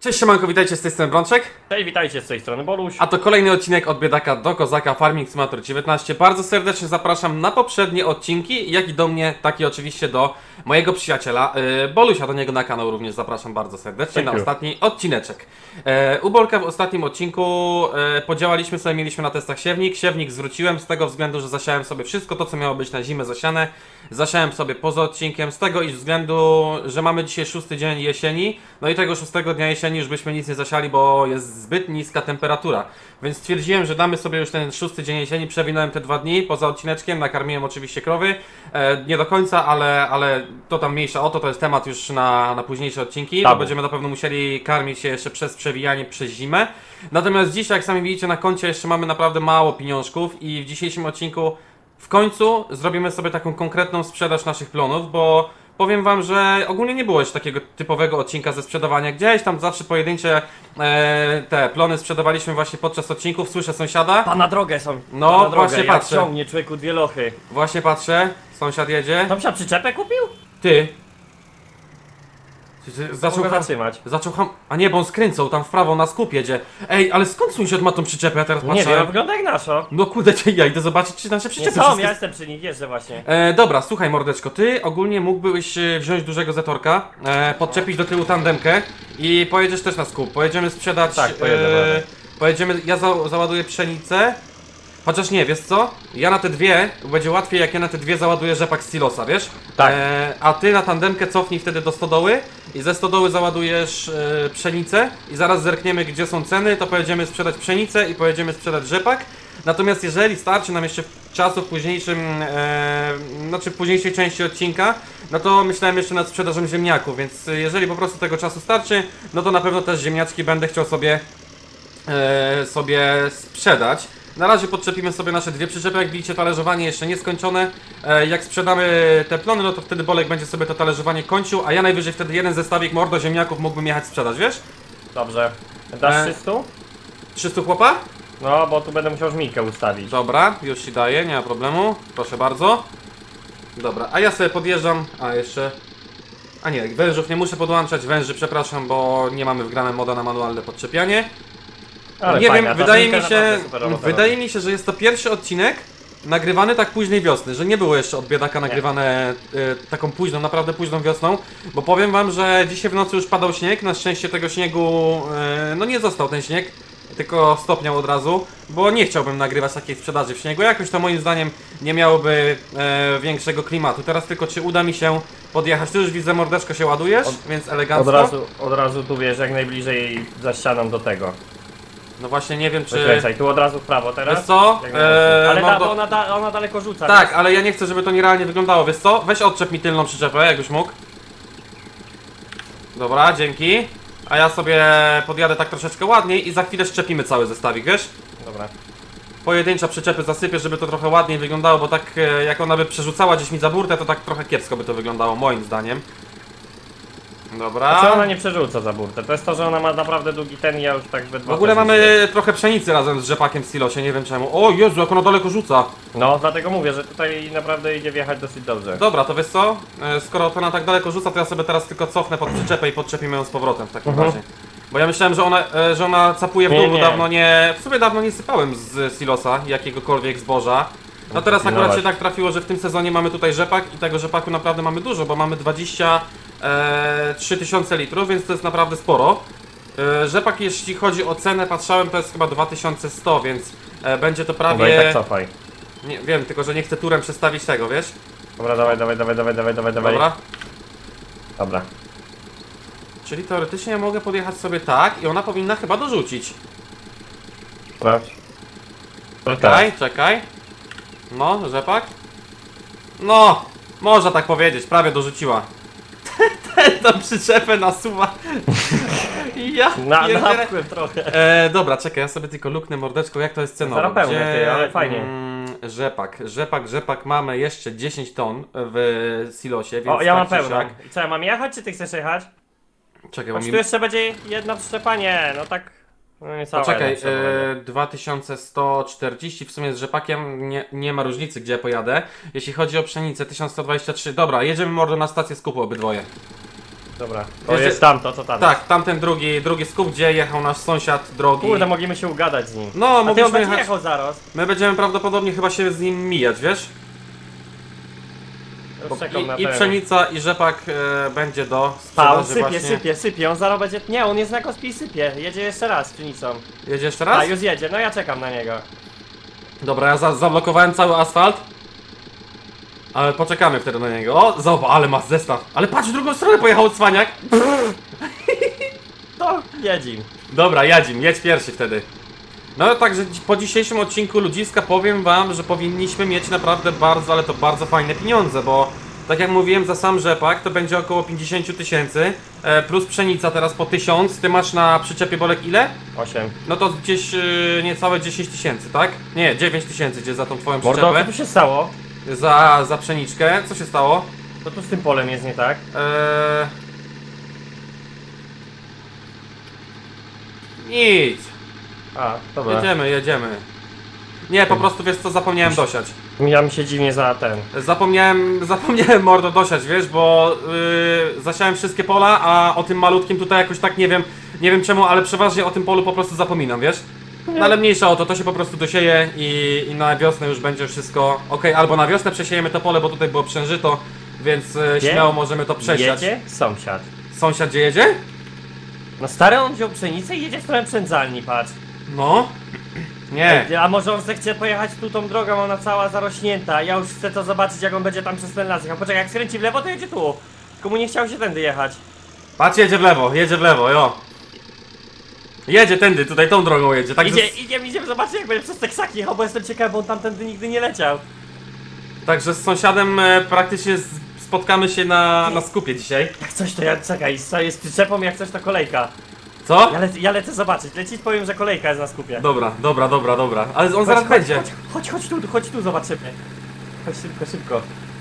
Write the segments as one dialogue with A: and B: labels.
A: Cześć siemanko, witajcie z tej strony Brączek,
B: Cześć, witajcie z tej strony Boluś.
A: a to kolejny odcinek od biedaka do kozaka Farming Simulator 19. Bardzo serdecznie zapraszam na poprzednie odcinki, jak i do mnie, tak i oczywiście do mojego przyjaciela yy, Bolusia, do niego na kanał również zapraszam bardzo serdecznie
B: Thank
A: na
B: you.
A: ostatni odcineczek. E, u Bolka w ostatnim odcinku e, podziałaliśmy sobie, mieliśmy na testach siewnik, siewnik zwróciłem z tego względu, że zasiałem sobie wszystko to, co miało być na zimę zasiane, zasiałem sobie poza odcinkiem, z tego iż względu, że mamy dzisiaj szósty dzień jesieni, no i tego szóstego dnia jesieni już byśmy nic nie zasiali, bo jest zbyt niska temperatura. Więc stwierdziłem, że damy sobie już ten szósty dzień jesieni, przewinąłem te dwa dni. Poza odcineczkiem, nakarmiłem oczywiście krowy, e, nie do końca, ale, ale to tam mniejsza o to, to jest temat już na, na późniejsze odcinki, bo będziemy na pewno musieli karmić się jeszcze przez przewijanie przez zimę. Natomiast dzisiaj, jak sami widzicie, na koncie jeszcze mamy naprawdę mało pieniążków i w dzisiejszym odcinku w końcu zrobimy sobie taką konkretną sprzedaż naszych plonów, bo powiem wam, że ogólnie nie było jeszcze takiego typowego odcinka ze sprzedawania. Gdzieś tam zawsze pojedyncze e, te plony sprzedawaliśmy właśnie podczas odcinków. Słyszę sąsiada.
B: Pan na drogę są.
A: No,
B: drogę.
A: właśnie
B: Jak
A: patrzę.
B: ciągnie człowieku dwie lochy.
A: Właśnie patrzę, sąsiad jedzie.
B: Tam się przyczepę kupił?
A: Ty. Zaczął,
B: Mogę zatrzymać.
A: zaczął ham... A nie, bo on skręcał tam w prawo na skup jedzie. Ej, ale skąd sąsiad ma tą przyczepę? Ja teraz
B: Nie
A: patrzę.
B: wiem, wygląda jak nasza.
A: No kurde, ja idę zobaczyć, czy nasze
B: Nie
A: przyczepy
B: są,
A: wszystkie
B: ja jestem przy nich, jeżdżę właśnie.
A: E, dobra, słuchaj mordeczko, ty ogólnie mógłbyś e, wziąć dużego zetorka, e, podczepić do tyłu tandemkę i pojedziesz też na skup. Pojedziemy sprzedać.
B: Tak, pojedę, pojedę.
A: pojedziemy, ja za, załaduję pszenicę. Chociaż nie, wiesz co? Ja na te dwie, będzie łatwiej jak ja na te dwie załaduję rzepak z silosa, wiesz?
B: Tak.
A: E, a ty na tandemkę cofnij wtedy do stodoły i ze stodoły załadujesz e, pszenicę i zaraz zerkniemy gdzie są ceny, to pojedziemy sprzedać pszenicę i pojedziemy sprzedać rzepak. Natomiast jeżeli starczy nam jeszcze czasu w późniejszym, e, znaczy w późniejszej części odcinka, no to myślałem jeszcze nad sprzedażą ziemniaków, więc jeżeli po prostu tego czasu starczy, no to na pewno też ziemniaczki będę chciał sobie e, sobie sprzedać. Na razie podczepimy sobie nasze dwie przyczepy, jak widzicie talerzowanie jeszcze nieskończone. E, jak sprzedamy te plony, no to wtedy Bolek będzie sobie to talerzowanie kończył, a ja najwyżej wtedy jeden zestawik mordo ziemniaków mógłbym jechać sprzedać, wiesz?
B: Dobrze. Dasz
A: E.
B: 300?
A: 300 chłopa?
B: No, bo tu będę musiał żmijkę ustawić.
A: Dobra, już ci daję, nie ma problemu. Proszę bardzo. Dobra, a ja sobie podjeżdżam, a jeszcze... A nie, wężów nie muszę podłączać, węży przepraszam, bo nie mamy wgrane moda na manualne podczepianie.
B: Ale
A: nie
B: fajna,
A: wiem, wydaje mi się, wydaje mi się, że jest to pierwszy odcinek nagrywany tak późnej wiosny, że nie było jeszcze od biedaka nagrywane y, taką późną, naprawdę późną wiosną, bo powiem wam, że dzisiaj w nocy już padał śnieg, na szczęście tego śniegu, y, no nie został ten śnieg, tylko stopniał od razu, bo nie chciałbym nagrywać takiej sprzedaży w śniegu, jakoś to moim zdaniem nie miałoby e, większego klimatu. Teraz tylko czy uda mi się podjechać, ty już widzę mordeczko się ładujesz, więc elegancko.
B: Od razu, od razu tu wiesz, jak najbliżej za ścianą do tego.
A: No właśnie nie wiem czy...
B: Wykręcaj, tu od razu w prawo teraz.
A: Wiesz co?
B: Jak.
A: Eee,
B: Ale ta,
A: mordo-
B: bo ona, da, ona daleko rzuca.
A: Tak, ale ja nie chcę, żeby to nierealnie wyglądało, wiesz co? Weź odczep mi tylną przyczepę, jakbyś mógł. Dobra, dzięki. A ja sobie podjadę tak troszeczkę ładniej i za chwilę szczepimy cały zestawik, wiesz?
B: Dobra.
A: Pojedyncza przyczepy zasypię, żeby to trochę ładniej wyglądało, bo tak e, jak ona by przerzucała gdzieś mi za burtę, to tak trochę kiepsko by to wyglądało, moim zdaniem. Dobra.
B: A co ona nie przerzuca za burtę? To jest to, że ona ma naprawdę długi ten i ja już tak we dwa
A: W ogóle
B: też
A: mamy trochę pszenicy razem z rzepakiem w silosie, nie wiem czemu. O Jezu, jak ona daleko rzuca.
B: No, dlatego mówię, że tutaj naprawdę idzie wjechać dosyć dobrze.
A: Dobra, to wiesz co? E, Skoro to ona tak daleko rzuca, to ja sobie teraz tylko cofnę pod przyczepę i podczepimy ją z powrotem w takim
B: Mhm.
A: razie. Bo ja myślałem, że ona, e, że ona capuje w
B: Nie,
A: dół, bo
B: nie.
A: dawno nie... W sumie dawno nie sypałem z silosa jakiegokolwiek zboża. No teraz akurat
B: pilnować.
A: się tak trafiło, że w tym sezonie mamy tutaj rzepak i tego rzepaku naprawdę mamy dużo, bo mamy 23 tysiące litrów, więc to jest naprawdę sporo. E, Rzepak, jeśli chodzi o cenę, patrzałem, to jest chyba 2100, więc e, będzie to
B: Dobra, i
A: prawie...
B: tak cofaj.
A: Nie, wiem, tylko że nie chcę turem przestawić tego, wiesz?
B: Dobra, dawaj, dawaj, dawaj, dawaj, dawaj, dawaj.
A: Dobra.
B: Dobra.
A: Czyli teoretycznie ja mogę podjechać sobie tak i ona powinna chyba dorzucić.
B: Sprawdź.
A: Czekaj, czekaj. No, rzepak. No, można tak powiedzieć, prawie dorzuciła. Tam przyczepę nasuwa. ja
B: Na, napchłem trochę.
A: e, Dobra, czekaj, ja sobie tylko luknę mordeczką, jak to jest cenowo.
B: Zaraz pełne, ty, ale fajnie.
A: Mm, rzepak, rzepak, rzepak mamy jeszcze 10 ton w silosie, więc
B: O, ja mam
A: tak czy
B: pełną.
A: siak-
B: I co, ja mam jechać, czy ty chcesz jechać?
A: Czekaj, bo
B: Choć
A: mi...
B: tu jeszcze będzie jedna przyczepa? Nie, no tak... No nie cała
A: Poczekaj, e,
B: będzie.
A: 2140 w sumie z rzepakiem nie, nie ma różnicy gdzie ja pojadę. Jeśli chodzi o pszenicę 1123, dobra, jedziemy mordo na stację skupu obydwoje.
B: Dobra, to jest tamto, co tam
A: Tak, tamten drugi, drugi skup, gdzie jechał nasz sąsiad drogi.
B: Kurde, mogliśmy się ugadać z nim.
A: No,
B: A ty on
A: mogliśmy
B: będzie
A: jechać.
B: jechał zaraz.
A: My będziemy prawdopodobnie chyba się z nim mijać, wiesz?
B: Już czekam na
A: I, i pszenica i rzepak e, będzie do
B: Pa, on
A: sprzedaży
B: sypie,
A: właśnie.
B: sypie, sypie, on zaraz będzie... Nie, on jest na kospi i sypie. Jedzie jeszcze raz z pszenicą.
A: Jedzie jeszcze raz?
B: A, już jedzie, no ja czekam na niego.
A: Dobra, ja za zablokowałem cały asfalt. Ale poczekamy wtedy na niego. O, zobacz, ale ma zestaw. Ale patrz, w drugą stronę pojechał cwaniak.
B: To jedzim.
A: Dobra, jadzim, jedź pierwszy wtedy. No także po dzisiejszym odcinku Ludziska powiem wam, że powinniśmy mieć naprawdę bardzo, ale to bardzo fajne pieniądze, bo tak jak mówiłem za sam rzepak to będzie około 50 tysięcy, e, plus pszenica teraz po 1000, ty masz na przyczepie Bolek ile?
B: 8.
A: No to gdzieś e, niecałe 10 tysięcy, tak? Nie, 9 tysięcy gdzie za tą twoją
B: Mordo, co
A: przyczepę,
B: tu się stało?
A: za, za pszeniczkę, co się stało?
B: Co tu z tym polem jest nie tak?
A: Eee... Nic,
B: A, dobra.
A: jedziemy, jedziemy. Nie, po prostu wiesz co, zapomniałem dosiać.
B: Ja mi się dziwnie za ten.
A: Zapomniałem, zapomniałem mordo dosiać, wiesz, bo yy, zasiałem wszystkie pola, a o tym malutkim tutaj jakoś tak nie wiem, nie wiem czemu, ale przeważnie o tym polu po prostu zapominam, wiesz? No ale mniejsza o to, to się po prostu dosieje i, i na wiosnę już będzie wszystko ok, albo na wiosnę przesiejemy to pole, bo tutaj było przężyto, więc yy,
B: Gdzie?
A: śmiało możemy to przesiać.
B: Jedzie sąsiad.
A: Sąsiad gdzie jedzie?
B: No stary on wziął pszenicę i jedzie w stronę przędzalni, patrz.
A: No. Nie.
B: A może on chce pojechać tu tą drogą, ona cała zarośnięta. Ja już chcę to zobaczyć jak on będzie tam przez ten las jechał. Poczekaj, jak skręci w lewo to jedzie tu. Tylko mu nie chciał się tędy jechać.
A: Patrz, jedzie w lewo, jedzie w lewo, jo. Jedzie tędy, tutaj tą drogą jedzie, tak
B: Idzie, idziemy, idziemy zobaczyć jak będzie przez Teksaki jechał, bo jestem ciekawy, bo on tamtędy nigdy nie leciał.
A: Także z sąsiadem e, praktycznie z, spotkamy się na, na skupie dzisiaj.
B: Jak coś to ja, czekaj, z, z przyczepą jak coś to kolejka.
A: Co?
B: Ja, le, ja lecę zobaczyć, lecić powiem, że kolejka jest na skupie.
A: Dobra, dobra, dobra, dobra. Ale on
B: Chodź,
A: zaraz
B: chodź,
A: będzie.
B: Chodź, chodź, chodź tu, chodź tu, zobaczymy. Chodź szybko, szybko.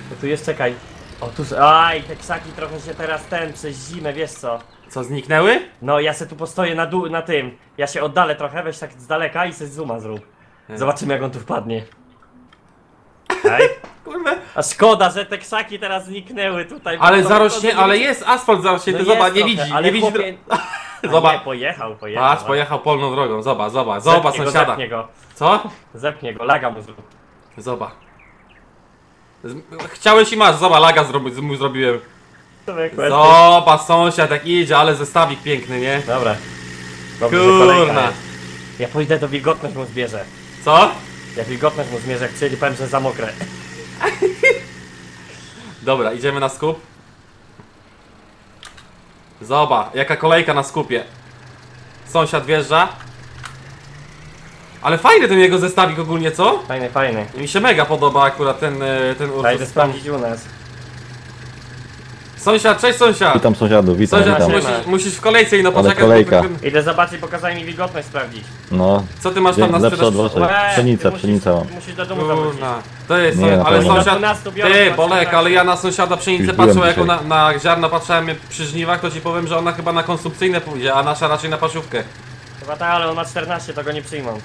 B: Bo tu jest, czekaj. O tu, aj, Teksaki trochę się teraz ten, przez zimę, wiesz co.
A: Co, zniknęły?
B: No, ja se tu postoję na dół, na tym. Ja się oddalę trochę, weź tak z daleka i se zooma zrób. Zobaczymy jak on tu wpadnie. Ej.
A: Kurde.
B: A szkoda, że te krzaki teraz zniknęły tutaj.
A: Ale zarośnie, ale jest asfalt zarośnięty,
B: No
A: zobacz, nie
B: trochę,
A: widzi,
B: ale
A: nie widzi.
B: chłopie-
A: Zobacz.
B: Nie, pojechał, pojechał.
A: Patrz, pojechał polną drogą, zobacz, zobacz, zobacz,
B: Zepnie
A: zobacz
B: go,
A: sąsiada.
B: Zepnie go,
A: Co?
B: zepnie go, laga mu zrób.
A: Zobacz. Z- Chciałeś i masz, zobacz, laga zrobi, mu zrobiłem. Zobacz, sąsiad jak idzie, ale zestawik piękny, nie?
B: Dobra. Dobrze,
A: Kurna.
B: Ja pójdę, to wilgotność mu zbierze.
A: Co?
B: Jak wilgotność mu zmierzę, jak przyjedzie, powiem, że za mokre.
A: Dobra, idziemy na skup. Zobacz, jaka kolejka na skupie. Sąsiad wjeżdża. Ale fajny ten jego zestawik ogólnie, co?
B: Fajny, fajny.
A: Mi się mega podoba akurat ten, e, ten Ursus.
B: sprawdzić u nas.
A: Sąsiad, cześć sąsiad!
C: Witam sąsiadów, witam,
A: Sąsiad,
C: witam.
A: musisz, musisz w kolejce i no
C: Ale
A: poczekać.
C: kolejka.
A: bo-
B: Idę zobaczyć, mi wilgotność sprawdzić.
C: No,
A: Co ty masz tam na
C: lepsze od
A: sprzedaż?
C: waszej.
B: Łe,
C: Pszenica,
B: ty musisz-
C: pszenica mam.
B: Musisz do domu zawrócić.
A: Kurna, to jest,
C: Nie, na
A: ale
C: pewno.
A: sąsiad,
B: 12 biorę,
A: ty Bolek,
B: jak-
A: ale ja na sąsiada pszenicę
C: Już
A: patrzę,
C: byłem
A: na,
C: dzisiaj.
A: na ziarno patrzyłem przy żniwach, to ci powiem, że ona chyba na konsumpcyjne pójdzie, a nasza raczej na paszówkę.
B: Chyba tak, ale on ma 14, to go nie przyjmą.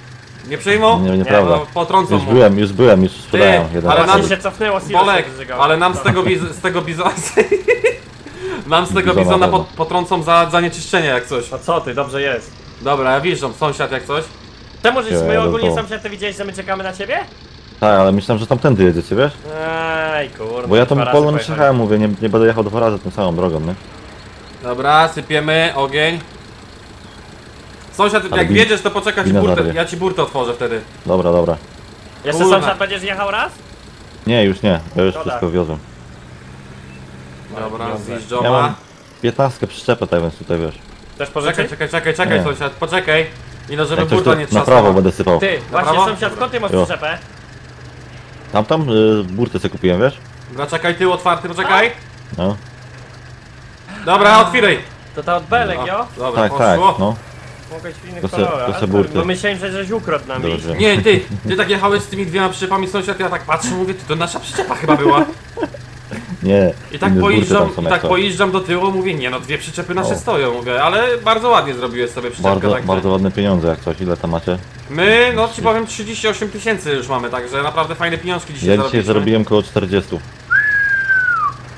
A: Nie przyjmą?
C: Nie, nieprawda.
A: no, potrącą
C: Już
A: mu.
C: byłem, już byłem, już sprzedają. jeden
A: ale nam-
B: się cofnęło,
A: Bolek, ale nam z tego, biz, z tego bizona... nam z tego
C: Bizona
A: bizona pot, potrącą za zanieczyszczenie jak coś.
B: No co ty, dobrze jest.
A: Dobra, ja wjeżdżam, sąsiad jak coś.
B: Czemu żeś
C: Ja
B: my ogólnie się ty widziałeś, że my czekamy na ciebie?
C: Tak, ale myślałem, że tamtędy jedziecie, wiesz?
B: Ej, kurde.
C: Bo ja polną
B: pojechałem.
C: przyjechałem, mówię, nie, nie będę jechał dwa razy tą samą drogą, nie?
A: Dobra, sypiemy, ogień. Sąsiad,
C: Ale
A: jak
C: win-
A: wjedziesz, to poczekaj, ci
C: wina
A: burtę,
C: zabry.
A: ja ci burtę otworzę wtedy.
C: Dobra, dobra.
B: Jeszcze
A: Kurna.
B: sąsiad będziesz jechał raz?
C: Nie, już nie, ja już
B: Szkoda.
C: wszystko wiozłem.
A: Dobra.
C: Ja mam 15 przyczepę tak więc tutaj, wiesz.
B: Chcesz
A: Czekaj,
B: pożyczyć?
A: czekaj, czekaj, czekaj,
C: Nie.
A: sąsiad, poczekaj. I no, żeby
C: Jak coś
A: burta nie
C: na
A: trzasnęła.
C: prawo będę sypał.
B: Ty, właśnie
A: prawo?
B: sąsiad, skąd ty masz
C: Jo.
B: przyczepę?
C: Tam, tam y, burtę sobie kupiłem, wiesz?
A: Dobra, czekaj, tył otwarty, poczekaj.
C: No.
A: Dobra, otwieraj.
B: To ta od Belek, jo?
A: Dobra,
C: Tak, tak,
A: poszło.
C: no.
B: Mogłeś w innych
C: To se-
B: kolorach.
C: to se
B: ale
C: burty.
B: Bo myślałem, że żeś ukradł nami.
C: Dobrze.
A: Nie, ty, ty tak jechałeś z tymi dwiema przyczepami sąsiad, ja tak patrzę, mówię, ty to nasza przyczepa chyba była.
C: Nie,
A: I tak
C: inne burty
A: pojeżdżam,
C: tam są
A: i
C: jak
A: tak
C: to.
A: pojeżdżam do tyłu, mówię, nie no, dwie przyczepy nasze
C: O.
A: stoją, mówię, ale bardzo ładnie zrobiłeś sobie przyczepkę,
C: Bardzo,
A: także.
C: bardzo ładne pieniądze jak coś, ile tam macie?
A: My, no ci powiem, 38 tysięcy już mamy, także naprawdę fajne pieniążki dzisiaj
C: Ja dzisiaj
A: zarobiliśmy.
C: zarobiłem około 40.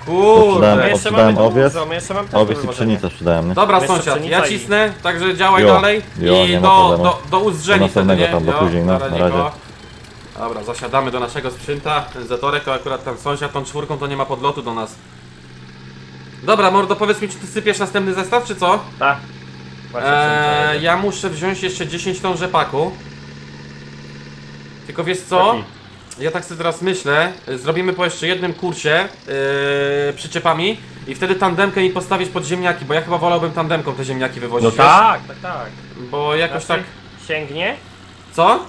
A: Kurde.
B: My jeszcze mamy
C: owiec,
B: dużo, my jeszcze mamy też
C: Owiec i pszenicę sprzedałem, nie?
A: Dobra
B: Jeszcze
A: sąsiad,
B: pszenica
A: ja
B: i-
A: cisnę, także działaj
C: Jo,
A: dalej
C: jo,
A: i
C: nie ma
A: do,
C: problemu.
A: do, do uzdrzeni wtedy,
C: następnego
A: nie?
C: tam, do
A: Jo,
C: później, no,
A: na
C: na
A: razie. Dobra, zasiadamy do naszego sprzęta, ten zatorek to akurat ten sąsiad, tą czwórką to nie ma podlotu do nas. Dobra, mordo, powiedz mi, czy ty sypiesz następny zestaw, czy co?
B: Tak. Właśnie
A: Eee,
B: eee,
A: ja muszę wziąć jeszcze 10 ton rzepaku. Tylko wiesz co? Ja tak sobie teraz myślę, y, zrobimy po jeszcze jednym kursie yy, przyczepami i wtedy tandemkę mi postawić pod ziemniaki, bo ja chyba wolałbym tandemką te ziemniaki wywozić.
B: No tak, tak, tak.
A: Bo jakoś tak...
B: Znaczy, Sięgnie?
A: Co?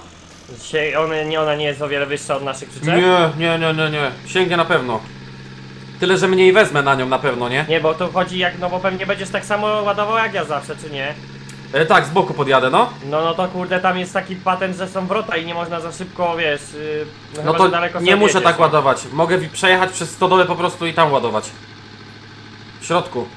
B: Sie one, nie, ona nie jest o wiele wyższa od naszych przyczep?
A: Nie, nie, nie, nie, nie. Sięgnie na pewno. Tyle, że mniej wezmę na nią na pewno, nie?
B: Nie, bo tu chodzi jak, no bo pewnie będziesz tak samo ładował jak ja zawsze, czy nie?
A: E, tak, z boku podjadę, no.
B: No, no to kurde, tam jest taki patent, że są wrota i nie można za szybko, wiesz, yy, no,
A: No
B: chyba,
A: to
B: że daleko
A: nie
B: sobie
A: muszę
B: jedziesz,
A: tak
B: no.
A: ładować. Mogę wi- przejechać przez stodołę po prostu i tam ładować. W środku.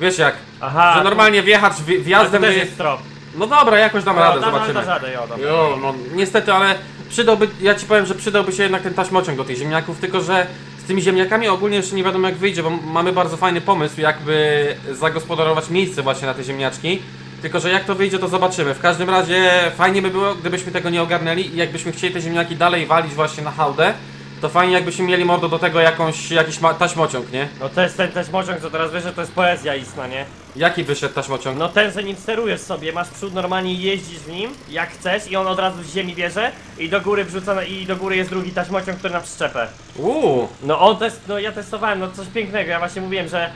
A: Wiesz jak?
B: Aha,
A: że normalnie wjechać w,
B: tu, ale tu
A: wjazdem...
B: też jest trop.
A: No dobra, jakoś dam radę,
B: No, dam-
A: zobaczymy.
B: radę, jo, dobra.
A: Jo, no niestety, ale przydałby, ja ci powiem, że przydałby się jednak ten taśmociąg do tych ziemniaków, tylko że z tymi ziemniakami ogólnie jeszcze nie wiadomo jak wyjdzie, bo mamy bardzo fajny pomysł, jakby zagospodarować miejsce właśnie na te ziemniaczki. Tylko, że jak to wyjdzie, to zobaczymy. W każdym razie fajnie by było, gdybyśmy tego nie ogarnęli i jakbyśmy chcieli te ziemniaki dalej walić właśnie na hałdę, to fajnie jakbyśmy mieli mordo do tego jakąś, jakiś ma- taśmociąg, nie?
B: No to jest ten też mociąg, co teraz że to jest poezja istna, nie?
A: Jaki wyszedł taśmociąg?
B: No ten, że nim sterujesz sobie, masz przód normalnie i jeździsz w nim, jak chcesz i on od razu z ziemi bierze i do góry wrzuca, na- i do góry jest drugi taśmociąg, który na przyczepę.
A: Uuu,
B: No on test, no ja testowałem, no coś pięknego, ja właśnie mówiłem, że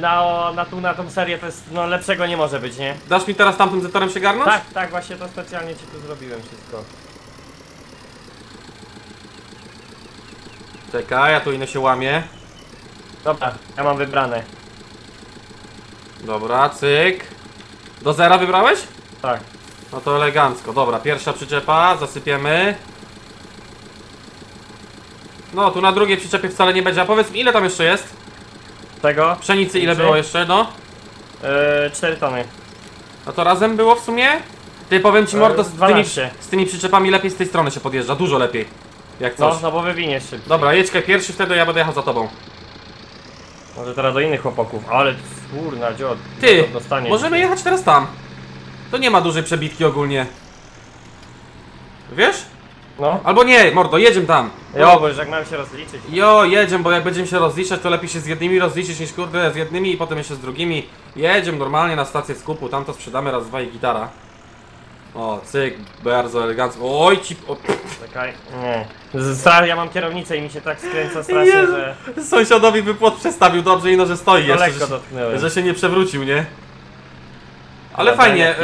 B: na, na, tu, na tą serię to jest, no lepszego nie może być, nie?
A: dasz mi teraz tamtym zetorem się garnąć?
B: Tak, tak, właśnie to specjalnie ci tu zrobiłem wszystko.
A: Czekaj, ja tu inne się łamie.
B: Dobra, ja mam wybrane.
A: Dobra, cyk. Do zera wybrałeś?
B: Tak.
A: No to elegancko. Dobra, pierwsza przyczepa, zasypiemy. No, tu na drugiej przyczepie wcale nie będzie. A powiedz mi, ile tam jeszcze jest?
B: Tego?
A: Pszenicy ile było jeszcze, no?
B: E, 4 tony.
A: No to razem było w sumie? Ty powiem ci
B: E,
A: mordo, z tymi,
B: 12.
A: z tymi przyczepami lepiej z tej strony się podjeżdża, dużo lepiej. Jak
B: No,
A: coś.
B: no bo wywiniesz szybciej.
A: Dobra, jedź pierwszy, wtedy ja będę jechał za tobą.
B: Może teraz do innych chłopaków, ale kurna dziot.
A: Ty,
B: to dostanie
A: możemy jechać teraz tam. To nie ma dużej przebitki ogólnie. Wiesz?
B: No.
A: Albo nie, mordo, jedziemy tam.
B: Jo, bo już jak mam się rozliczyć.
A: Jo, jedziemy, bo jak będziemy się rozliczać, to lepiej się z jednymi rozliczyć niż kurde z jednymi i potem jeszcze z drugimi. Jedziemy normalnie na stację skupu, tam to sprzedamy raz, dwa i gitara. O, cyk, bardzo elegancko. Oj, ci... O,
B: Czekaj. Nie. Stary, ja mam kierownicę i mi się tak skręca strasznie,
A: Jezu.
B: że
A: sąsiadowi wypłot przestawił dobrze, ino że stoi
B: to
A: jeszcze, że, że się nie przewrócił, nie? Ale fajnie,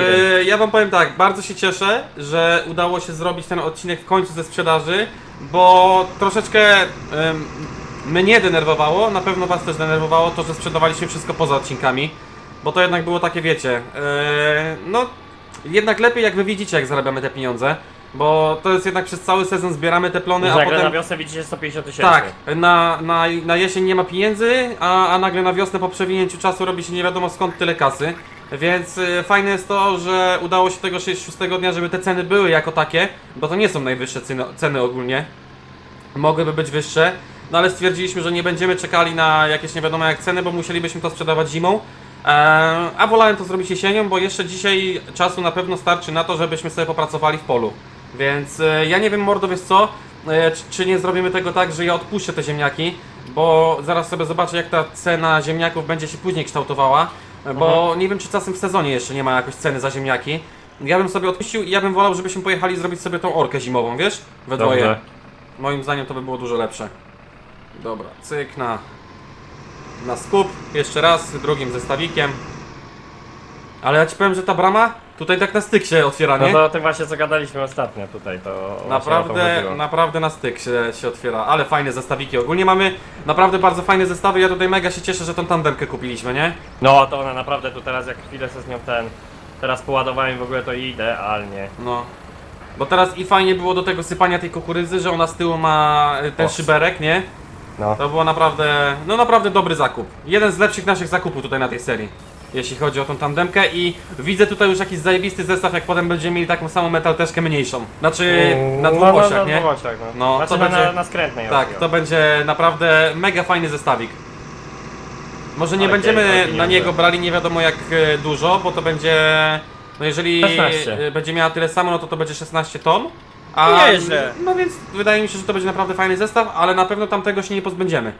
A: y, ja wam powiem tak, bardzo się cieszę, że udało się zrobić ten odcinek w końcu ze sprzedaży, bo troszeczkę mnie denerwowało, na pewno was też denerwowało to, że sprzedawaliśmy wszystko poza odcinkami, bo to jednak było takie, wiecie, yy, no jednak lepiej jak wy widzicie jak zarabiamy te pieniądze, bo to jest jednak przez cały sezon zbieramy te plony,
B: Że
A: a potem...
B: na wiosnę widzicie 150 tysięcy.
A: Tak, na, na, na jesień nie ma pieniędzy, a, a nagle na wiosnę po przewinięciu czasu robi się nie wiadomo skąd tyle kasy. Więc y, fajne jest to, że udało się tego 6 dnia, żeby te ceny były jako takie, bo to nie są najwyższe ceny, ceny ogólnie. Mogłyby być wyższe, no ale stwierdziliśmy, że nie będziemy czekali na jakieś nie wiadomo jak ceny, bo musielibyśmy to sprzedawać zimą. Eee, a wolałem to zrobić jesienią, bo jeszcze dzisiaj czasu na pewno starczy na to, żebyśmy sobie popracowali w polu. Więc e, ja nie wiem, mordo, wiesz co, e, czy, czy nie zrobimy tego tak, że ja odpuszczę te ziemniaki, bo zaraz sobie zobaczę, jak ta cena ziemniaków będzie się później kształtowała, bo nie wiem, czy czasem w sezonie jeszcze nie ma jakoś ceny za ziemniaki. Ja bym sobie odpuścił i ja bym wolał, żebyśmy pojechali zrobić sobie tą orkę zimową, wiesz? We dwoje.
B: Dobrze.
A: Moim zdaniem to by było dużo lepsze. Dobra, cyk na, na skup, jeszcze raz, drugim zestawikiem. Ale ja ci powiem, że ta brama tutaj tak na styk się otwiera,
B: No
A: nie?
B: to o tym właśnie co gadaliśmy ostatnio tutaj, to o to
A: Naprawdę, naprawdę na styk się, się otwiera, ale fajne zestawiki. Ogólnie mamy naprawdę bardzo fajne zestawy. Ja tutaj mega się cieszę, że tą tandemkę kupiliśmy, nie?
B: No to ona naprawdę tu teraz jak chwilę sobie z nią ten... Teraz poładowałem w ogóle to idealnie.
A: No. Bo teraz i fajnie było do tego sypania tej kukurydzy, że ona z tyłu ma y, ten
B: O.
A: szyberek, nie?
B: No.
A: To było naprawdę, no naprawdę dobry zakup. Jeden z lepszych naszych zakupów tutaj na tej serii. Jeśli chodzi o tą tandemkę i widzę tutaj już jakiś zajebisty zestaw, jak potem będziemy mieli taką samą metalteczkę mniejszą. Znaczy na dwóch
B: no, no,
A: osiach,
B: na
A: nie?
B: dwóch osiach, no.
A: No,
B: znaczy
A: to
B: na,
A: będzie-
B: na, na skrętnej
A: Tak, to będzie naprawdę mega fajny zestawik. Może nie
B: Ale
A: będziemy na niego brali nie wiadomo jak e, dużo, bo to będzie... No jeżeli
B: 16.
A: e, będzie miała tyle samo, no to to będzie 16 ton. A,
B: Nieźle.
A: no więc wydaje mi się, że to będzie naprawdę fajny zestaw, ale na pewno tamtego się nie pozbędziemy.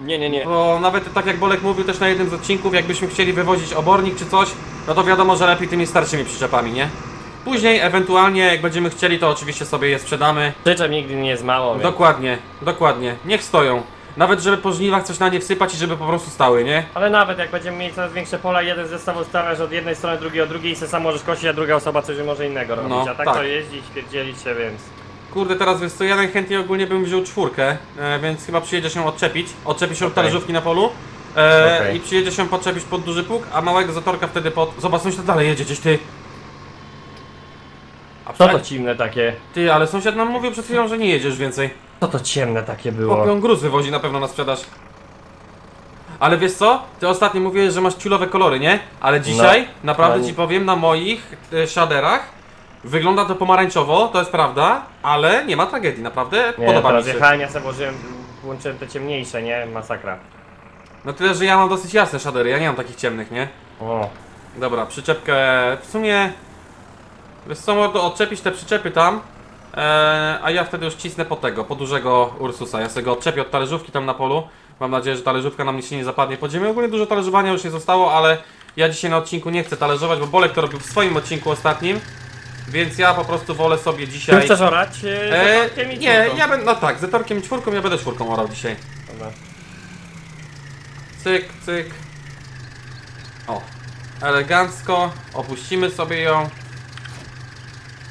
B: Nie, nie, nie.
A: Bo nawet tak jak Bolek mówił też na jednym z odcinków, jakbyśmy chcieli wywozić obornik czy coś, no to wiadomo, że lepiej tymi starszymi przyczepami, nie? Później ewentualnie jak będziemy chcieli, to oczywiście sobie je sprzedamy.
B: Przyczep nigdy nie jest mało, więc...
A: Dokładnie, dokładnie. Niech stoją. Nawet żeby po żniwach coś na nie wsypać i żeby po prostu stały, nie?
B: Ale nawet jak będziemy mieli coraz większe pola, jeden zestaw ustawiasz od jednej strony, drugi od drugiej i se sam możesz kosić, a druga osoba coś może innego robić.
A: No,
B: a tak,
A: tak.
B: to jeździć, pierdzielić się, więc...
A: Kurde, teraz wiesz co, ja najchętniej ogólnie bym wziął czwórkę, e, więc chyba przyjedzie się odczepić. Odczepi się od
B: Okej.
A: talerzówki na polu e,
B: Okej.
A: i przyjedzie się podczepić pod duży pług, a małego zatorka wtedy pod... Zobacz, sąsiad dalej jedzie gdzieś, ty. A
B: Co to ciemne takie?
A: Ty, ale sąsiad nam mówił przed chwilą, że nie jedziesz więcej.
B: Co to ciemne takie było?
A: Chłopie, gruz wywozi na pewno na sprzedaż. Ale wiesz co? Ty ostatnio mówiłeś, że masz ciulowe kolory, nie? Ale dzisiaj, naprawdę
B: No.
A: ci powiem, na moich y, shaderach wygląda to pomarańczowo, to jest prawda, ale nie ma tragedii, naprawdę
B: Nie,
A: podoba mi się.
B: jechałem, ja sobie włożyłem, włączyłem te ciemniejsze, nie? Masakra.
A: No tyle, że ja mam dosyć jasne shadery, ja nie mam takich ciemnych, nie?
B: O,
A: Dobra, przyczepkę w sumie... Wiesz co, mordo, odczepić te przyczepy tam, e, a ja wtedy już cisnę po tego, po dużego Ursusa. Ja sobie go odczepię od talerzówki tam na polu. Mam nadzieję, że talerzówka nam nic się nie zapadnie pod ziemię. Ogólnie dużo talerzowania już nie zostało, ale ja dzisiaj na odcinku nie chcę talerzować, bo Bolek to robił w swoim odcinku ostatnim. Więc ja po prostu wolę sobie
B: ty
A: dzisiaj...
B: chcesz orać? E,
A: E, nie, ja będę, no tak, z torkiem i czwórką ja będę czwórką orał dzisiaj.
B: Dobra.
A: Cyk, cyk. O, elegancko. Opuścimy sobie ją.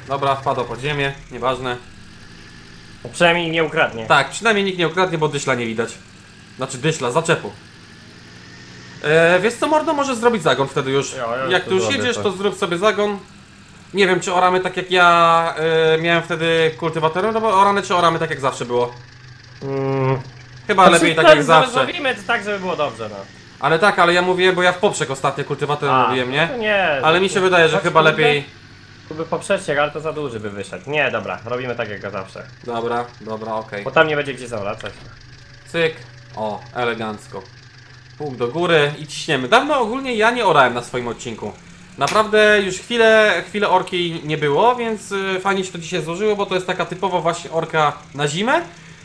A: Dobra, wpadła pod ziemię, nieważne.
B: No Przynajmniej nie ukradnie.
A: Tak, przynajmniej nikt nie ukradnie, bo dyszla nie widać. Znaczy dyszla, zaczepu. E, wiesz co, Mordo, możesz zrobić zagon wtedy już.
B: Ja, ja
A: jak tu już
B: zrobię,
A: jedziesz,
B: tak.
A: to zrób sobie zagon. Nie wiem, czy oramy tak jak ja e, miałem wtedy kultywatorem, no bo oramy czy oramy tak jak zawsze było.
B: Mm.
A: Chyba lepiej tak jak zawsze.
B: Zrobimy to tak, żeby było dobrze, no.
A: Ale tak, ale ja mówię, bo ja w poprzek ostatnio kultywatorem
B: A,
A: robiłem, nie?
B: no to nie.
A: Ale mi się wydaje, że
B: Znaczy,
A: chyba
B: kurde,
A: lepiej.
B: Tu by ale to za duży by wyszedł. Nie, dobra, robimy tak jak zawsze.
A: Dobra, dobra, okej.
B: Bo tam nie będzie gdzie zawracać.
A: Cyk. O, elegancko. Pół do góry i ciśniemy. Dawno ogólnie ja nie orałem na swoim odcinku. Naprawdę już chwilę, chwilę orki nie było, więc y, fajnie się to dzisiaj złożyło, bo to jest taka typowo właśnie orka na zimę.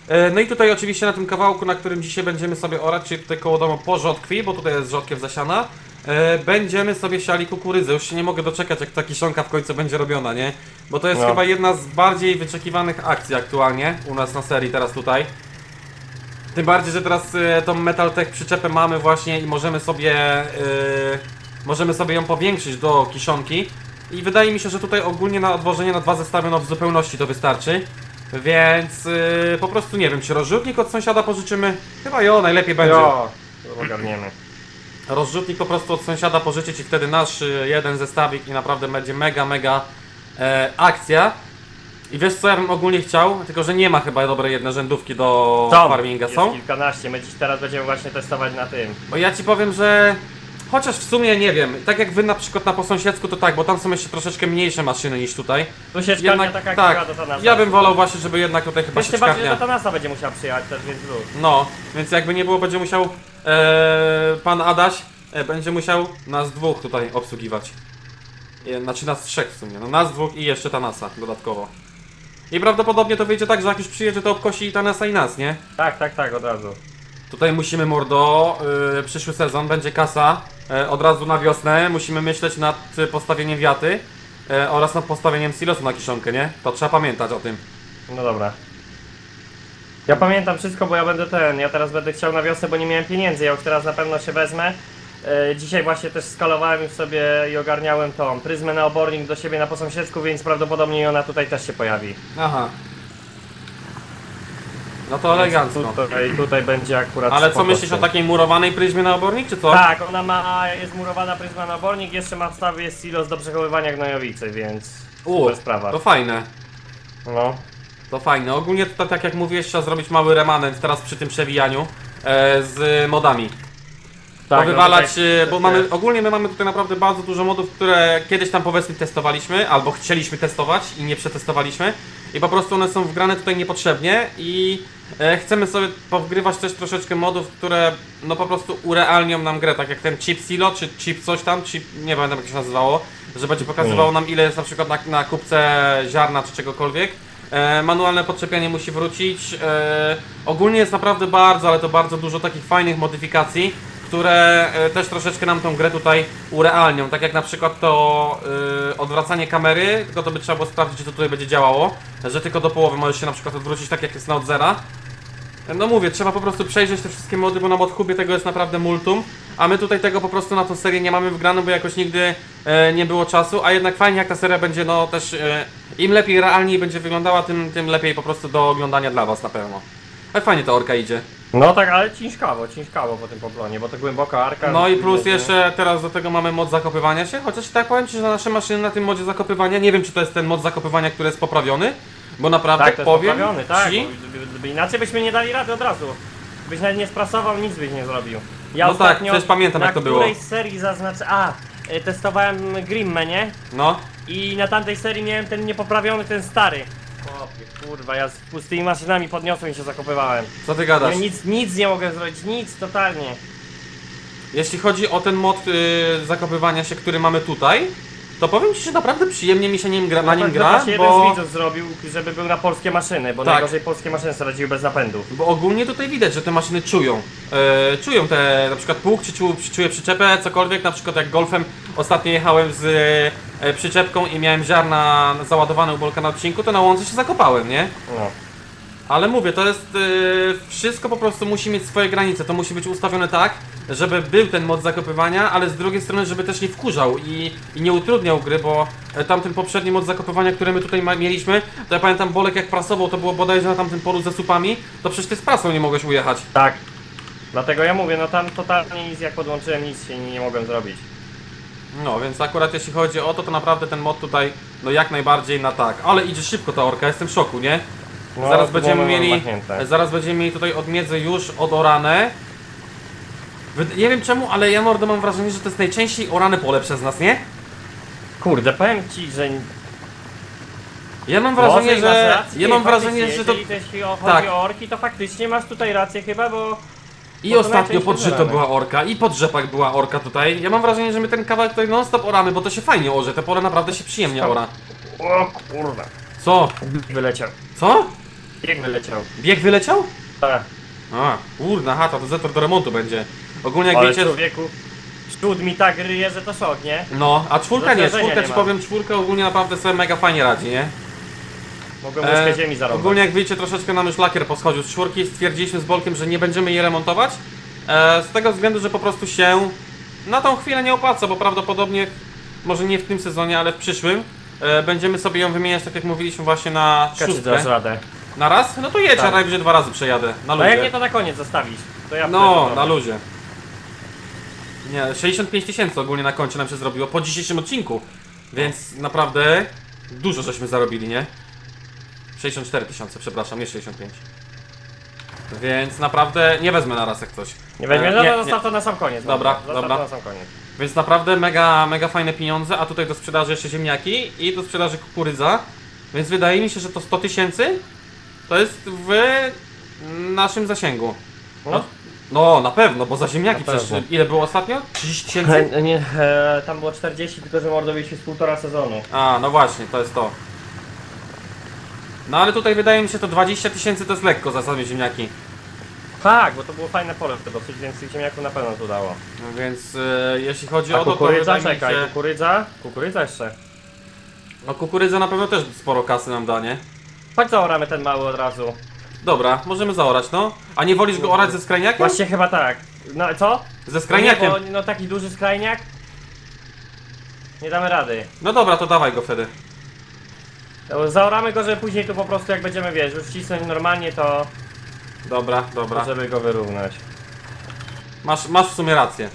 A: E, No i tutaj oczywiście na tym kawałku, na którym dzisiaj będziemy sobie orać, czyli tutaj koło domu po rzodkwi, bo tutaj jest rzodkiew zasiana, e, będziemy sobie siali kukurydzę. Już się nie mogę doczekać, jak ta kiszonka w końcu będzie robiona, nie? Bo to jest
B: No.
A: chyba jedna z bardziej wyczekiwanych akcji aktualnie u nas na serii teraz tutaj. Tym bardziej, że teraz y, tą Metal Tech przyczepę mamy właśnie i możemy sobie y, możemy sobie ją powiększyć do kiszonki. I wydaje mi się, że tutaj ogólnie na odwożenie na dwa zestawy no w zupełności to wystarczy. Więc y, po prostu nie wiem, czy rozrzutnik od sąsiada pożyczymy? Chyba jo, najlepiej będzie.
B: Jo, ogarniemy.
A: Rozrzutnik po prostu od sąsiada pożyczyć i wtedy nasz y, jeden zestawik i naprawdę będzie mega, mega e, akcja. I wiesz co ja bym ogólnie chciał, tylko że nie ma chyba dobrej jednorzędówki do
B: Są,
A: farminga, są?
B: kilkanaście, my dziś teraz będziemy właśnie testować na tym.
A: Bo ja ci powiem, że chociaż w sumie nie wiem, tak jak wy na przykład na po sąsiedzku to tak, bo tam są jeszcze troszeczkę mniejsze maszyny niż tutaj.
B: Tu się szkalnia taka
A: tak,
B: do Tanasa.
A: ja bym wolał właśnie, żeby jednak tutaj chyba
B: Jeszcze bardziej, że do Tanasa będzie musiał przyjechać też, więc luz.
A: No, więc jakby nie było, będzie musiał e, pan Adaś e, będzie musiał nas dwóch tutaj obsługiwać. E, znaczy nas trzech w sumie, no nas dwóch i jeszcze Tanasa dodatkowo. I prawdopodobnie to wyjdzie tak, że jak już przyjedzie to obkosi i Tanasa i nas, nie?
B: Tak, tak, tak, od razu.
A: Tutaj musimy mordo, yy, przyszły sezon będzie kasa, od razu na wiosnę musimy myśleć nad postawieniem wiaty yy, oraz nad postawieniem silosu na kiszonkę, nie? To trzeba pamiętać o tym.
B: No dobra. Ja pamiętam wszystko, bo ja będę ten, ja teraz będę chciał na wiosnę, bo nie miałem pieniędzy, ja już teraz na pewno się wezmę. E, Dzisiaj właśnie też skalowałem już sobie i ogarniałem tą pryzmę na obornik do siebie na posąsiedzku, więc prawdopodobnie ona tutaj też się pojawi.
A: Aha. No to elegancko.
B: Tutaj, tutaj będzie akurat
A: Ale co
B: spoko
A: myślisz
B: z
A: o
B: tym.
A: takiej murowanej pryzmie na obornik, czy co?
B: Tak, ona ma, jest murowana pryzma na obornik, jeszcze ma w stawie silos do przechowywania gnojowicy, więc
A: U,
B: super sprawa.
A: to fajne.
B: No.
A: To fajne. Ogólnie to tak jak mówiłeś, trzeba zrobić mały remanent teraz przy tym przewijaniu e, z modami.
B: Tak,
A: powywalać,
B: no
A: e, bo mamy, ogólnie my mamy tutaj naprawdę bardzo dużo modów, które kiedyś tam powiedzmy testowaliśmy, albo chcieliśmy testować i nie przetestowaliśmy i po prostu one są wgrane tutaj niepotrzebnie i e, chcemy sobie powgrywać też troszeczkę modów, które no po prostu urealnią nam grę, tak jak ten chip silo, czy chip coś tam, chip, nie pamiętam jak się nazywało, że będzie pokazywało nam ile jest na przykład na, na kubce ziarna czy czegokolwiek. E, manualne podczepianie musi wrócić. E, ogólnie jest naprawdę bardzo, ale to bardzo dużo takich fajnych modyfikacji, które e, też troszeczkę nam tą grę tutaj urealnią. Tak jak na przykład to e, odwracanie kamery, tylko to by trzeba było sprawdzić, czy to tutaj będzie działało. Że tylko do połowy możesz się na przykład odwrócić tak jak jest na od zera. No mówię, trzeba po prostu przejrzeć te wszystkie mody, bo na modhubie tego jest naprawdę multum, a my tutaj tego po prostu na tą serię nie mamy wgraną, bo jakoś nigdy e, nie było czasu, a jednak fajnie jak ta seria będzie, no też im lepiej realniej będzie wyglądała, tym, tym lepiej po prostu do oglądania dla was na pewno. Ale fajnie ta orka idzie.
B: No tak, ale ciężkawo, ciężkawo po tym poplonie, bo to głęboka arka.
A: No i plus jeszcze teraz do tego mamy mod zakopywania się, chociaż tak powiem Ci, że nasze maszyny na tym modzie zakopywania, nie wiem czy to jest ten mod zakopywania, który jest poprawiony, bo naprawdę
B: Tak, to jest
A: powiem
B: poprawiony, tak,
A: Ci,
B: bo inaczej byśmy nie dali rady od razu. Byś nawet nie sprasował, nic byś nie zrobił. Ja
A: No tak, przecież pamiętam,
B: na
A: jak to było.
B: którejś serii zaznaczę, a, y, testowałem Grimmę, nie?
A: no,
B: I na tamtej serii miałem ten niepoprawiony, ten stary. Chłopie, kurwa, ja z pustymi maszynami podniosłem i się zakopywałem.
A: co Ty gadasz?
B: Ja nic, nic nie mogę zrobić, nic, totalnie.
A: Jeśli chodzi o ten mod y, zakopywania się, który mamy tutaj, to powiem Ci, że naprawdę przyjemnie mi się nim gra, na nim gra,
B: właśnie jeden z
A: bo,
B: widzów zrobił, żeby był na polskie maszyny, bo
A: Tak.
B: najgorzej polskie maszyny radziły bez napędów.
A: bo ogólnie tutaj widać, że te maszyny czują. E, czują te, na przykład pług, czy czu, czuję przyczepę, cokolwiek, na przykład jak golfem ostatnio jechałem z e, przyczepką i miałem ziarna załadowane u Bolka na odcinku, to na łące się zakopałem, nie?
B: No.
A: Ale mówię, to jest yy, wszystko po prostu musi mieć swoje granice. To musi być ustawione tak, żeby był ten mod zakopywania, ale z drugiej strony, żeby też nie wkurzał i, i nie utrudniał gry, bo e, tamten poprzedni mod zakopywania, który my tutaj mieliśmy, to ja pamiętam Bolek jak prasował, to było bodajże na tamtym polu ze supami, to przecież ty z prasą nie mogłeś ujechać.
B: Tak. Dlatego ja mówię, no tam totalnie nic, jak podłączyłem, nic się nie mogłem zrobić.
A: No, więc akurat jeśli chodzi o to, to naprawdę ten mod tutaj, no jak najbardziej na tak. Ale idzie szybko ta orka, jestem w szoku, nie?
B: No,
A: zaraz będziemy mieli,
B: machnięte.
A: zaraz będziemy mieli tutaj od miedzy już odorane. Wyd- Nie wiem czemu, ale ja mordo mam wrażenie, że to jest najczęściej orane pole przez nas, nie?
B: Kurde, powiem ci, że...
A: Ja mam
B: Może
A: wrażenie,
B: i masz
A: że.
B: rację,
A: Ja mam
B: faktycznie,
A: wrażenie, że to.
B: Jeżeli też chodzi
A: Tak.
B: o orki, to faktycznie masz tutaj rację chyba, bo...
A: I
B: bo to
A: ostatnio
B: najczęściej
A: pod żyto
B: orane.
A: była orka, i pod rzepak była orka tutaj. Ja mam wrażenie, że my ten kawałek tutaj non stop oramy, bo to się fajnie orze. Te pole naprawdę się przyjemnie ora.
B: O kurwa.
A: Co?
B: Wyleciał.
A: Co?
B: Jak wyleciał?
A: Bieg wyleciał?
B: Tak.
A: A, kurna chata, to zetor do remontu będzie. Ogólnie jak
B: Ale
A: wiecie.
B: człowieku... Szczud mi tak ryje, że to szok, nie?
A: No, a czwórka nie, czwórka
B: nie
A: ci
B: ma.
A: powiem, czwórka ogólnie naprawdę sobie mega fajnie radzi, nie?
B: Mogłem łyżkę
A: E,
B: ziemi zarobić.
A: ogólnie jak widzicie troszeczkę nam już lakier poschodził z czwórki, stwierdziliśmy z Bolkiem, że nie będziemy jej remontować. E, z tego względu, że po prostu się na tą chwilę nie opłaca, bo prawdopodobnie, może nie w tym sezonie, ale w przyszłym, e, będziemy sobie ją wymieniać, tak jak mówiliśmy właśnie na
B: Kaczy dasz
A: szóstkę.
B: radę.
A: Na raz? No to jedź,
B: Tak.
A: a najwyżej dwa razy przejadę. Na
B: No jak nie
A: luzie.
B: to na koniec zostawisz. To ja
A: No, na luzie. Nie, 65 tysięcy ogólnie na koncie nam się zrobiło po dzisiejszym odcinku. Więc naprawdę dużo żeśmy zarobili, nie? 64 tysiące, przepraszam, nie 65. Więc naprawdę nie wezmę na raz jak coś.
B: Nie weźmie, no to zostaw to na sam koniec.
A: Dobra, dobra.
B: to na sam koniec.
A: Więc naprawdę mega, mega fajne pieniądze, a tutaj do sprzedaży jeszcze ziemniaki i do sprzedaży kukurydza. Więc wydaje mi się, że to 100 tysięcy to jest w naszym zasięgu.
B: No.
A: No, na pewno, bo za ziemniaki
B: Na
A: przecież
B: pewno.
A: ile było ostatnio? 30 tysięcy?
B: E, nie, e, tam było 40, tylko że mordowiliśmy z półtora sezonu.
A: A, no właśnie, to jest to. No ale tutaj wydaje mi się to 20 tysięcy to jest lekko za same ziemniaki.
B: Tak, bo to było fajne pole wtedy dosyć, więc tych ziemniaków na pewno tu dało.
A: No Więc e, jeśli chodzi
B: A
A: o to, to
B: kukurydza,
A: wydaje mi
B: czekaj,
A: się...
B: kukurydza? Kukurydza jeszcze.
A: No kukurydza na pewno też sporo kasy nam da, nie?
B: Chodź zaoramy ten mały od razu.
A: Dobra, możemy zaorać, no. A nie wolisz go orać ze skrajniakiem?
B: Właśnie chyba tak. No co?
A: Ze skrajniakiem.
B: No, nie, bo, no taki duży skrajniak. Nie damy rady.
A: No dobra, to dawaj go wtedy.
B: No, Zaoramy go, żeby później tu po prostu jak będziemy, wiesz, już cisnąć normalnie, to
A: Dobra, dobra.
B: żeby go wyrównać.
A: Masz, masz w sumie rację.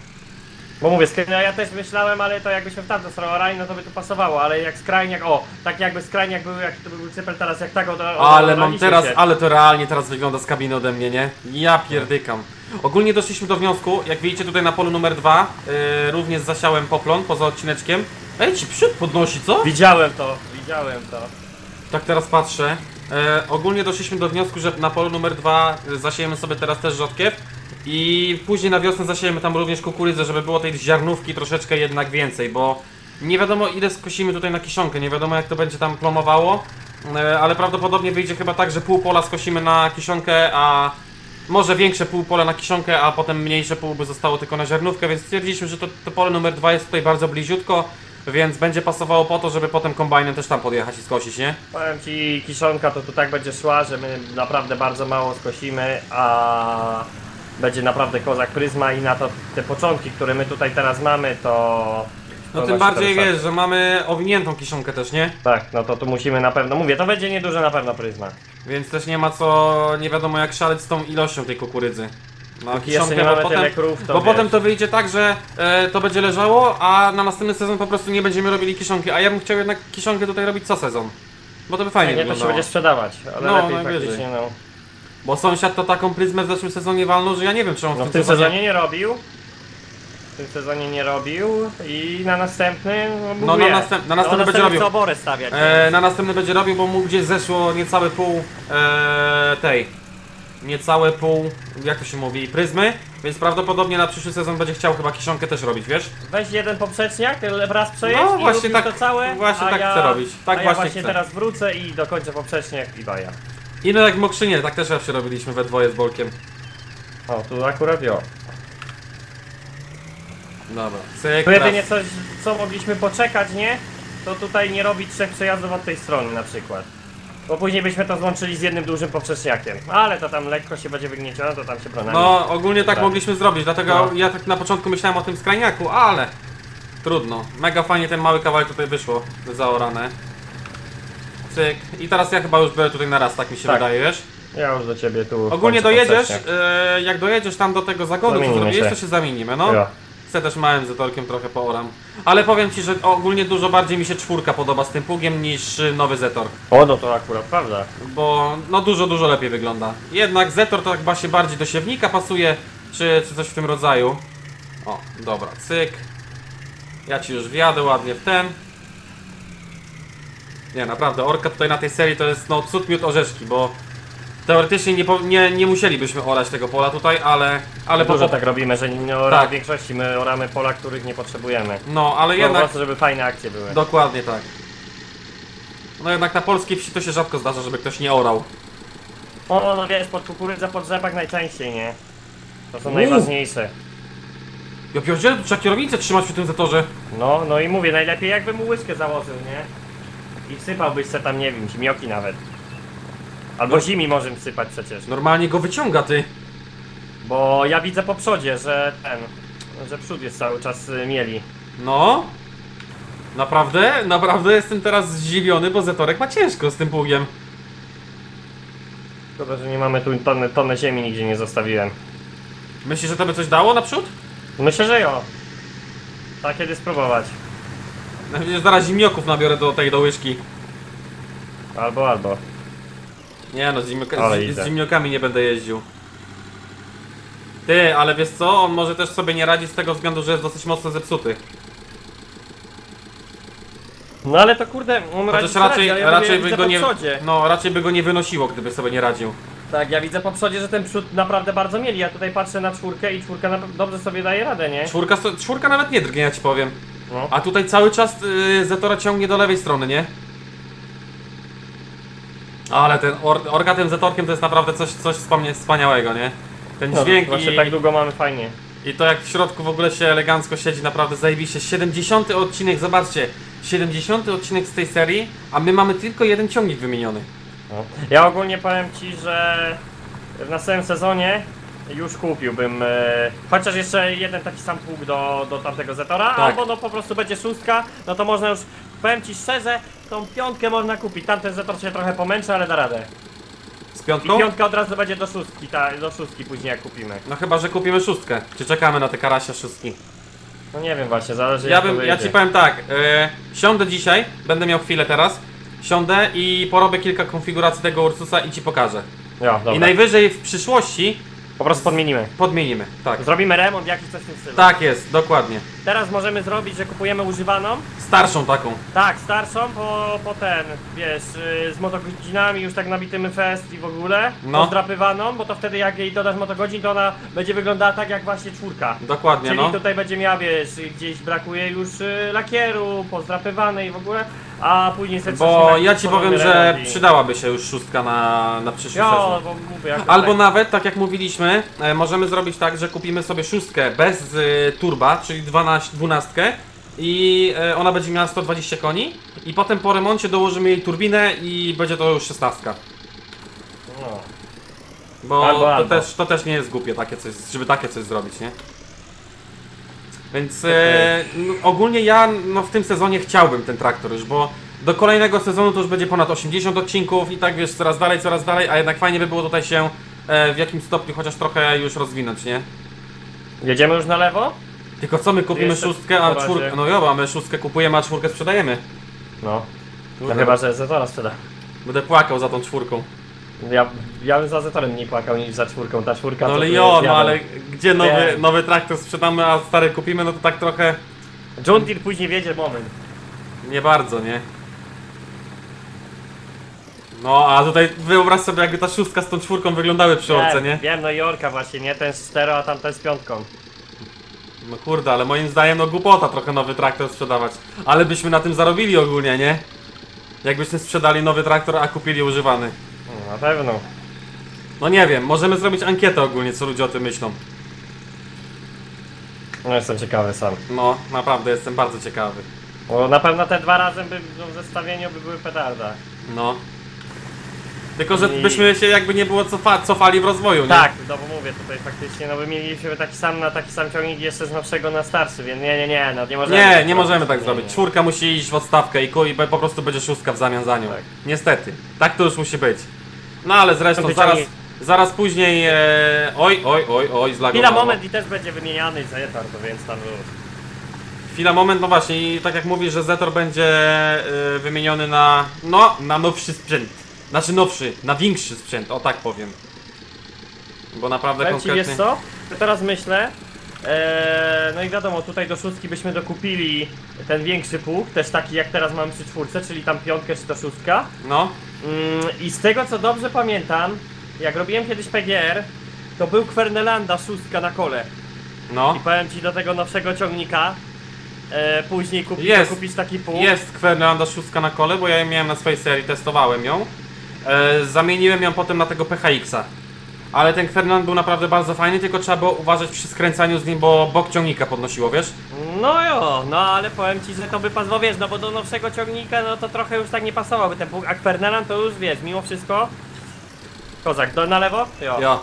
B: Bo mówię, skrajniak, no ja też myślałem, ale to jakbyśmy w tamtą stronę orali, no to by tu pasowało, ale jak skrajniak, o, tak jakby skrajniak był, jak to by był cypel teraz, jak tak od,
A: Ale mam teraz,
B: się.
A: ale to realnie teraz wygląda z kabiny ode mnie, nie? Ja pierdykam. Ogólnie doszliśmy do wniosku, jak widzicie tutaj na polu numer dwa, yy, również zasiałem poplon poza odcineczkiem. Ej, ci przód podnosi, co?
B: Widziałem to, widziałem to.
A: Tak teraz patrzę. E, ogólnie doszliśmy do wniosku, że na polu numer dwa e, zasiejemy sobie teraz też rzodkiew i później na wiosnę zasiejemy tam również kukurydzę, żeby było tej ziarnówki troszeczkę jednak więcej, bo nie wiadomo ile skosimy tutaj na kiszonkę, nie wiadomo jak to będzie tam plomowało, e, ale prawdopodobnie wyjdzie chyba tak, że pół pola skosimy na kiszonkę, a może większe pół pola na kiszonkę, a potem mniejsze pół by zostało tylko na ziarnówkę, więc stwierdziliśmy, że to, to pole numer dwa jest tutaj bardzo bliziutko, więc będzie pasowało po to, żeby potem kombajnem też tam podjechać i skosić, nie?
B: Powiem ci, kiszonka to tu tak będzie szła, że my naprawdę bardzo mało skosimy, a będzie naprawdę kozak pryzma i na to te początki, które my tutaj teraz mamy, to...
A: No
B: to
A: tym bardziej wiesz, że mamy owiniętą kiszonkę też, nie?
B: Tak, no to tu musimy na pewno, mówię, to będzie nieduże na pewno pryzma.
A: Więc też nie ma co, nie wiadomo jak szaleć z tą ilością tej kukurydzy. No,
B: jeszcze nie mamy
A: potem,
B: tyle krów, to
A: Bo
B: wiesz.
A: potem to wyjdzie tak, że e, to będzie leżało, a na następny sezon po prostu nie będziemy robili kiszonki. A ja bym chciał jednak kiszonkę tutaj robić co sezon. Bo to by fajnie
B: Nie, to się będzie sprzedawać, ale
A: No,
B: lepiej faktycznie, no.
A: Bo sąsiad to taką pryzmę w zeszłym sezonie walnął, że ja nie wiem czy on
B: No w tym sezonie nie robił. W tym sezonie nie robił i na następny no,
A: No, na następ- na następny będzie
B: chce
A: robił.
B: oborę stawiać.
A: E, na następny będzie robił, bo mu gdzieś zeszło niecałe pół e, tej. Niecałe pół, jak to się mówi, pryzmy. Więc prawdopodobnie na przyszły sezon będzie chciał chyba kiszonkę też robić, wiesz?
B: Weź jeden poprzeczniak, raz przejeść
A: No,
B: i
A: właśnie
B: rób
A: tak-
B: to całe,
A: właśnie tak
B: ja,
A: chcę robić. Tak
B: a ja
A: właśnie
B: teraz wrócę i dokończę poprzeczniak i baja.
A: I no jak Mokrzynie, tak też zawsze robiliśmy we dwoje z Bolkiem.
B: O, tu akurat jo.
A: Dobra, cyk,
B: Tu jedynie coś, co mogliśmy poczekać, nie? To tutaj nie robić trzech przejazdów od tej strony na przykład. Bo później byśmy to złączyli z jednym dużym poprzeczniakiem. Ale to tam lekko się będzie wygniecione, to tam się bronami.
A: No, ogólnie tak
B: Tak.
A: mogliśmy zrobić, dlatego
B: No.
A: ja tak na początku myślałem o tym skrajniaku, ale trudno. Mega fajnie ten mały kawałek tutaj wyszło, zaorane. Cyk. I teraz ja chyba już będę tutaj na raz, tak mi się
B: Tak.
A: wydaje, wiesz?
B: Ja już do ciebie tu.
A: Ogólnie dojedziesz, e, jak dojedziesz tam do tego zagonu, co
B: Zamienimy
A: zrobiłeś,
B: się.
A: to się zamienimy, no.
B: Jo.
A: Chcę też małym zetorkiem trochę pooram. Ale powiem ci, że ogólnie dużo bardziej mi się czwórka podoba z tym pługiem niż y, nowy zetor.
B: O, no to akurat prawda.
A: Bo no dużo, dużo lepiej wygląda. Jednak zetor to chyba się bardziej do siewnika pasuje, czy, czy coś w tym rodzaju. O, dobra, cyk. Ja ci już wjadę ładnie w ten. Nie, naprawdę, orka tutaj na tej serii to jest no cud miód orzeszki, bo teoretycznie nie, po, nie, nie musielibyśmy orać tego pola tutaj, ale... Ale po,
B: Dużo tak robimy, że nie oramy,
A: Tak.
B: większości my oramy pola, których nie potrzebujemy.
A: No, ale
B: Po
A: jednak...
B: prostu, żeby fajne akcje były.
A: Dokładnie tak. No jednak na polskiej wsi to się rzadko zdarza, żeby ktoś nie orał.
B: O, no wiesz, pod kukurydza, pod rzepak najczęściej, nie? To są najważniejsze.
A: Ja pierdzielę, tu trzeba kierownicę trzymać przy tym zetorze.
B: No, no i mówię, najlepiej jakby mu łyżkę założył, nie? I wsypałbyś se tam, nie wiem, zimioki nawet. Albo
A: No.
B: zimi możemy sypać przecież.
A: Normalnie go wyciąga, ty.
B: Bo ja widzę po przodzie, że ten, że przód jest cały czas y, mieli.
A: No. Naprawdę, naprawdę jestem teraz zdziwiony, bo Zetorek ma ciężko z tym pługiem.
B: Szkoda, że nie mamy tu tonę, tonę ziemi nigdzie nie zostawiłem.
A: Myślisz, że to by coś dało naprzód?
B: Myślę, że jo. Tak kiedy spróbować.
A: Przecież zaraz zimioków nabiorę do tej do łyżki.
B: Albo, albo.
A: Nie no, z, z, z zimniokami nie będę jeździł. Ty, ale wiesz co? On może też sobie nie radzić z tego względu, że jest dosyć mocno zepsuty.
B: No ale to kurde, on radzi
A: Chociaż raczej,
B: ale ja
A: raczej by go nie.
B: przodzie.
A: No, raczej by go nie wynosiło, gdyby sobie nie radził.
B: Tak, ja widzę po przodzie, że ten przód naprawdę bardzo mieli. Ja tutaj patrzę na czwórkę i czwórka dobrze sobie daje radę, nie?
A: Czwórka, czwórka nawet nie drgnie, ja ci powiem.
B: No.
A: A tutaj cały czas yy, Zetora ciągnie do lewej strony, nie? Ale ten or, orka tym Zetorkiem to jest naprawdę coś, coś wspaniałego, nie? Ten
B: No,
A: dźwięk
B: właśnie
A: i,
B: tak długo mamy fajnie.
A: i to jak w środku w ogóle się elegancko siedzi, naprawdę zajebiście. 70 odcinek, zobaczcie, 70 odcinek z tej serii, a my mamy tylko jeden ciągnik wymieniony.
B: No. Ja ogólnie powiem ci, że w następnym sezonie już kupiłbym e, chociaż jeszcze jeden taki sam pług do, do tamtego Zetora,
A: Tak.
B: albo no po prostu będzie szóstka, no to można już, powiem ci szczerze, tą piątkę można kupić. Tamten Zetor się trochę pomęczy, ale da radę.
A: Z
B: I
A: piątką?
B: piątka od razu będzie do szóstki, ta, do szóstki później jak kupimy.
A: No chyba, że kupimy szóstkę. Czy czekamy na te karasia szóstki?
B: No nie wiem właśnie, zależy
A: Ja,
B: jak to
A: bym, ja
B: wyjdzie.
A: ci powiem tak, yy, siądę dzisiaj, będę miał chwilę teraz, siądę i porobię kilka konfiguracji tego Ursusa i ci pokażę.
B: Ja, dobra.
A: I najwyżej w przyszłości
B: Po prostu podmienimy.
A: Podmienimy, tak.
B: Zrobimy remont, jakiś coś w tym stylu.
A: Tak jest, dokładnie.
B: Teraz możemy zrobić, że kupujemy używaną.
A: Starszą taką.
B: Tak, starszą, po, po ten, wiesz, yy, z motogodzinami już tak nabitymy fest i w ogóle.
A: No.
B: Pozdrapywaną, bo to wtedy jak jej dodasz motogodzin, to ona będzie wyglądała tak jak właśnie czwórka.
A: Dokładnie,
B: Czyli
A: no.
B: tutaj będzie miała, wiesz, gdzieś brakuje już y, lakieru, pozdrapywanej i w ogóle, a później sobie
A: Bo ja ci powiem, że
B: i-
A: przydałaby się już szóstka na, na przyszły
B: Jo,
A: sezon.
B: bo mówię, jak
A: Albo
B: tak,
A: nawet, tak jak mówiliśmy, e, możemy zrobić tak, że kupimy sobie szóstkę bez y, turba, czyli 12, 12 i e, ona będzie miała 120 koni i potem po remoncie dołożymy jej turbinę i będzie to już 16.
B: no.
A: Bo
B: Albo,
A: to,
B: albo.
A: Też, to też nie jest głupie takie coś, żeby takie coś zrobić, nie? Więc e, no, ogólnie ja no, w tym sezonie chciałbym ten traktor już, bo do kolejnego sezonu to już będzie ponad 80 odcinków i tak wiesz, coraz dalej, coraz dalej, a jednak fajnie by było tutaj się e, w jakimś stopniu chociaż trochę już rozwinąć, nie?
B: Jedziemy już na lewo?
A: Tylko co my kupimy
B: Jeszcze
A: szóstkę, a
B: na razie.
A: czwórkę, no jo, a my szóstkę kupujemy, a czwórkę sprzedajemy.
B: No. No
A: Kurde.
B: chyba, że Zetora sprzeda.
A: Będę płakał za tą czwórką.
B: Ja, ja bym za Zetorem nie płakał niż za czwórką, ta czwórka
A: No
B: to
A: ale
B: tu
A: jo,
B: jest
A: no
B: diabeł.
A: ale gdzie nowy,
B: Wiem.
A: nowy traktor sprzedamy, a stary kupimy, no to tak trochę
B: John Deere później wiedzie moment.
A: Nie bardzo, nie? No, a tutaj wyobraź sobie, jakby ta szóstka z tą czwórką wyglądały przy orce, nie?
B: Wiem, no i Orka właśnie, nie? Ten z cztero, a tamten z piątką.
A: No kurde, ale moim zdaniem, no głupota trochę nowy traktor sprzedawać. Ale byśmy na tym zarobili ogólnie, nie? Jakbyśmy sprzedali nowy traktor, a kupili używany.
B: No, na pewno.
A: No nie wiem, możemy zrobić ankietę ogólnie, co ludzie o tym myślą.
B: No jestem ciekawy sam.
A: No, naprawdę jestem bardzo ciekawy.
B: Bo na pewno te dwa razem by no, w zestawieniu by były petarda.
A: No. Tylko, że
B: I-
A: byśmy się jakby nie było cofa cofali w rozwoju, nie?
B: Tak, no bo mówię tutaj faktycznie, no by mieliśmy taki sam na taki sam ciągnik jeszcze z nowszego na starszy, więc nie, nie, nie, no nie możemy.
A: Nie,
B: tak
A: nie możemy tak
B: Nie,
A: zrobić.
B: nie.
A: Czwórka musi iść w odstawkę i, i po prostu będzie szóstka w zamian za nią.
B: Tak.
A: Niestety. Tak to już musi być. No ale zresztą
B: Wyciągnij-
A: zaraz, zaraz później. E, oj, oj, oj, oj,
B: Chwila,
A: zlagowało.
B: moment i też będzie wymieniany Zetor, to więc tam już.
A: Chwila, moment, no właśnie. I tak jak mówisz, że Zetor będzie e, wymieniony na. No, na nowszy sprzęt. Znaczy nowszy, na większy sprzęt, o tak powiem. Bo naprawdę
B: Powiem ci,
A: konkretnie.
B: wiesz co? To teraz myślę, eee, no i wiadomo, tutaj do szóstki byśmy dokupili ten większy pług, też taki jak teraz mamy przy czwórce, czyli tam piątkę czy to szóstka.
A: No,
B: Mm, I z tego co dobrze pamiętam, jak robiłem kiedyś PGR, to był Kwernelanda szóstka na kole.
A: no.
B: I powiem ci do tego nowszego ciągnika, e, później kupić,
A: Jest.
B: kupić taki pług.
A: Jest Kwernelanda szóstka na kole, bo ja ją miałem na swojej serii, testowałem ją. E, zamieniłem ją potem na tego PHX-a. Ale ten Kwernand był naprawdę bardzo fajny, tylko trzeba było uważać przy skręcaniu z nim, bo bok ciągnika podnosiło, wiesz?
B: No jo, no ale powiem ci, że to by pasowało, wiesz, no bo do nowszego ciągnika, no to trochę już tak nie pasowałoby ten pług, a Kwernelan to już, wiesz, mimo wszystko... Kozak, do, na lewo? Jo.
A: Ja.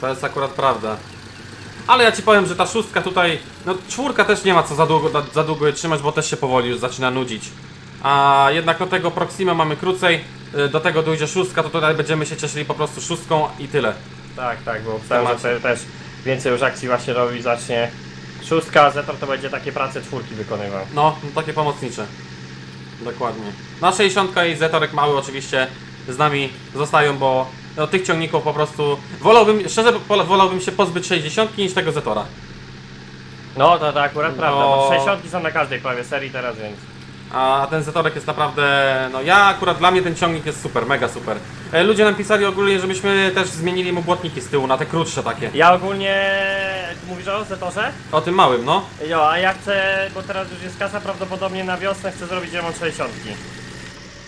A: To jest akurat prawda. Ale ja ci powiem, że ta szóstka tutaj, no czwórka też nie ma co za długo, za, długo jej trzymać, bo też się powoli już zaczyna nudzić. A jednak do tego Proxima mamy krócej, y, do tego dojdzie szóstka, to tutaj będziemy się cieszyli po prostu szóstką i tyle.
B: Tak, tak, bo wstałem, że też więcej już akcji właśnie robi, zacznie szóstka, a Zetor to będzie takie prace czwórki wykonywał.
A: No, no takie pomocnicze. Dokładnie. Na 60 i Zetorek mały oczywiście z nami zostają, bo no, tych ciągników po prostu wolałbym, szczerze wolałbym się pozbyć 60 niż tego Zetora.
B: No to, to akurat prawda,
A: No.
B: bo 60 są na każdej prawie serii teraz, więc...
A: A ten Zetorek jest naprawdę, no ja akurat dla mnie ten ciągnik jest super, mega super. E, Ludzie nam pisali ogólnie, żebyśmy też zmienili mu błotniki z tyłu na te krótsze takie.
B: Ja ogólnie... Ty mówisz o Zetorze?
A: O tym małym, no.
B: Jo, a ja chcę, bo teraz już jest kasa, prawdopodobnie na wiosnę chcę zrobić remont 60.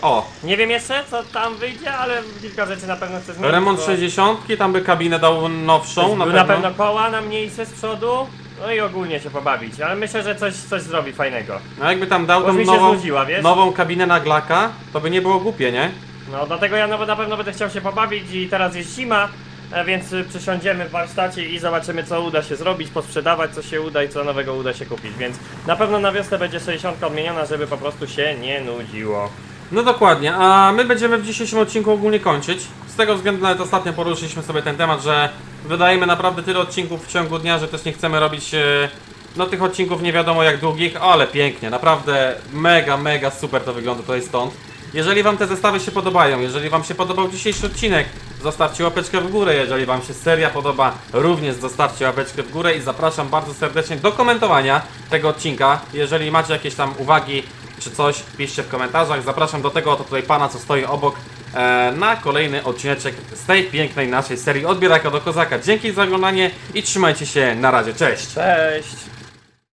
A: O,
B: Nie wiem jeszcze co tam wyjdzie, ale kilka rzeczy na pewno chcę zmienić.
A: remont
B: bo
A: 60, tam by kabinę dał nowszą, na
B: na
A: pewno.
B: pewno koła na mniejsze z przodu, no i ogólnie się pobawić, ale myślę, że coś, coś zrobi fajnego.
A: No jakby tam dał
B: Bo
A: tą
B: mi się
A: nową,
B: znudziła, wiesz?
A: nową kabinę na glaka, to by nie było głupie, nie?
B: No dlatego ja no, na pewno będę chciał się pobawić i teraz jest zima, e, więc y, przysiądziemy w warsztacie i zobaczymy co uda się zrobić, posprzedawać, co się uda i co nowego uda się kupić, więc na pewno na wiosnę będzie 60 odmieniona, żeby po prostu się nie nudziło.
A: No dokładnie, a my będziemy w dzisiejszym odcinku ogólnie kończyć. Z tego względu nawet ostatnio poruszyliśmy sobie ten temat, że wydajemy naprawdę tyle odcinków w ciągu dnia, że też nie chcemy robić e, no tych odcinków nie wiadomo jak długich, ale pięknie, naprawdę mega, mega super to wygląda tutaj stąd. Jeżeli Wam te zestawy się podobają, jeżeli Wam się podobał dzisiejszy odcinek, zostawcie łapeczkę w górę, jeżeli Wam się seria podoba, również zostawcie łapeczkę w górę i zapraszam bardzo serdecznie do komentowania tego odcinka, jeżeli macie jakieś tam uwagi czy coś, piszcie w komentarzach, zapraszam do tego oto tutaj pana, co stoi obok, e, na kolejny odcineczek z tej pięknej naszej serii Odbieraka do Kozaka. Dzięki za oglądanie i trzymajcie się, na razie, cześć!
B: Cześć!